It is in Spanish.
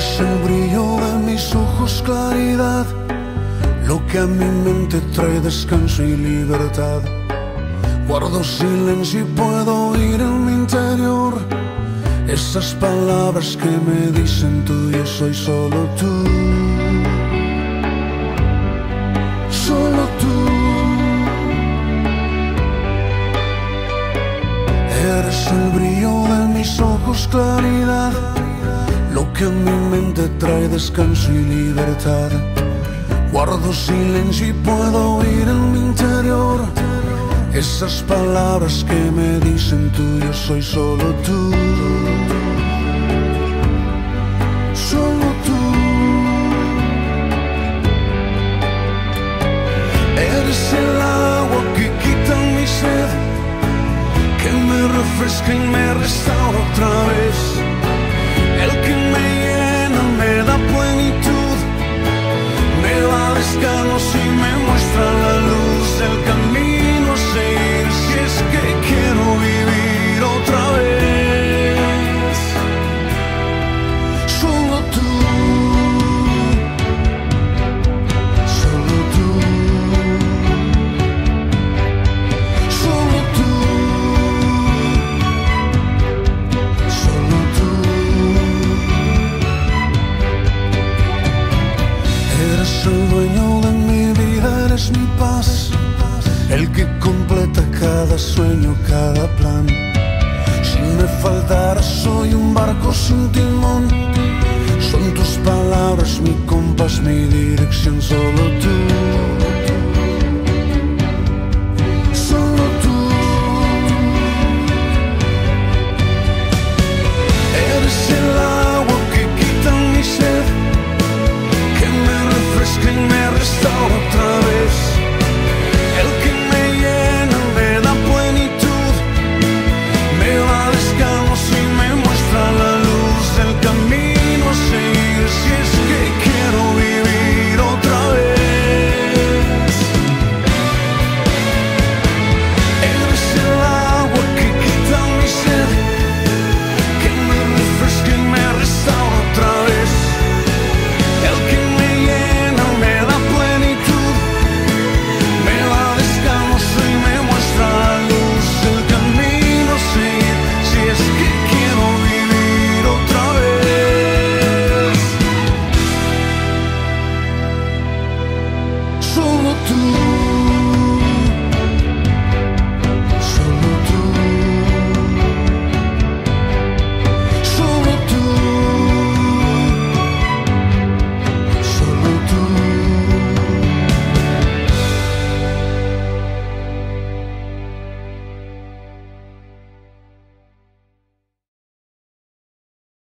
Eres el brillo de mis ojos, claridad, lo que a mi mente trae descanso y libertad. Guardo silencio y puedo oír en mi interior esas palabras que me dicen tú, yo soy solo tú. Solo tú. Eres el brillo de mis ojos, claridad, lo que a mi trae descanso y libertad. Guardo silencio y puedo oír en mi interior esas palabras que me dicen tú, yo soy solo tú. Solo tú. Eres el agua que quita mi sed, que me refresca y me restaura otra vez. El que me llena, me cada sueño, cada plan. Si me faltara, soy un barco sin timón. Son tus palabras, mi compás, mi dirección, solo tú.